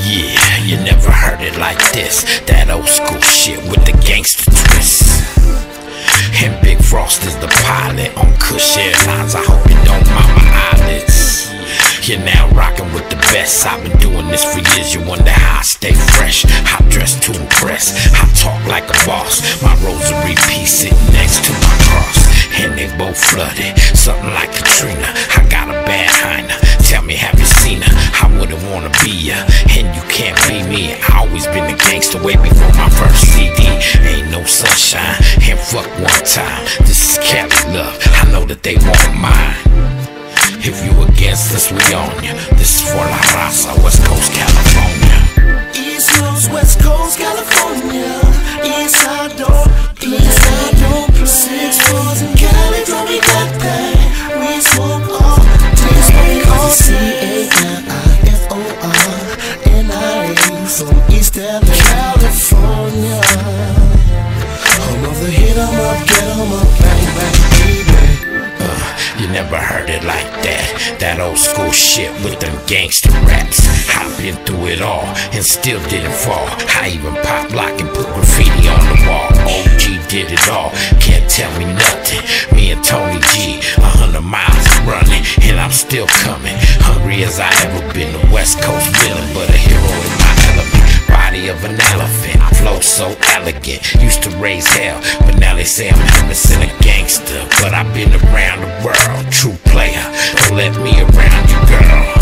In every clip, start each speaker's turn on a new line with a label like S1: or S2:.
S1: Yeah, you never heard it like this. That old school shit with the gangster twist. And Big Frost is the pilot on Kush Airlines. I hope you don't mind my eyelids. You're now rocking with the best. I've been doing this for years. You wonder how I stay fresh. I dress to impress. I talk like a boss. My rosary piece sitting next to. And flooded. Something like Katrina. I got a bad hyena. Tell me, have you seen her? I wouldn't wanna be ya. And you can't be me. I always been a gangster way before my first CD. Ain't no sunshine. And fuck one time. This is Cali love. I know that they want mine. If you against us, we on ya. This is for La Raza,
S2: 'em up, get 'em up, bang bang, baby.
S1: You never heard it like that. That old school shit with them gangster raps. I've been through it all and still didn't fall. I even pop lock and put graffiti on the wall. OG did it all, can't tell me nothing. Me and Tony G, a hundred miles running, and I'm still coming. Hungry as I ever been. The West Coast villain, but a hero. Body of an elephant, I flow so elegant. Used to raise hell, but now they say I'm Emerson a gangster. But I've been around the world, true player. Don't let me around you, girl.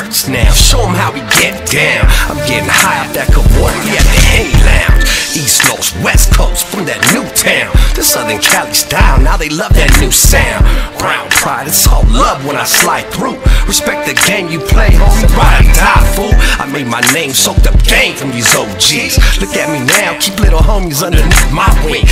S3: Hurts now. Show him how we get down. I'm getting high up that Kawhi at the Henny Lounge. East Coast, West Coast, from that new town. The Southern Cali style, now they love that new sound. Brown pride, it's all love when I slide through. Respect the game you play, homie, ride or die, fool. I made my name soaked up game from these OGs. Look at me now, keep little homies underneath my wing.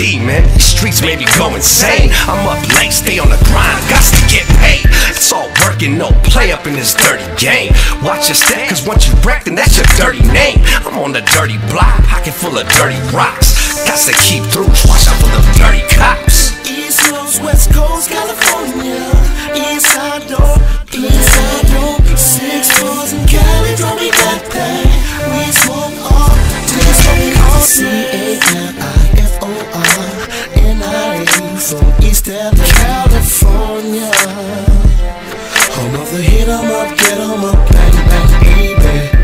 S3: Man. These streets made me go insane. I'm up late, stay on the grind, got to get paid. It's all working, no play up in this dirty game. Watch your step, cause once you wreck, then that's your dirty name. I'm on the dirty block, pocket full of dirty rocks. Got to keep through, watch out for the dirty cops.
S2: East Coast, West Coast, California. East side door, east East LA, California. Home of the hit 'em up, get 'em up, bang bang, baby.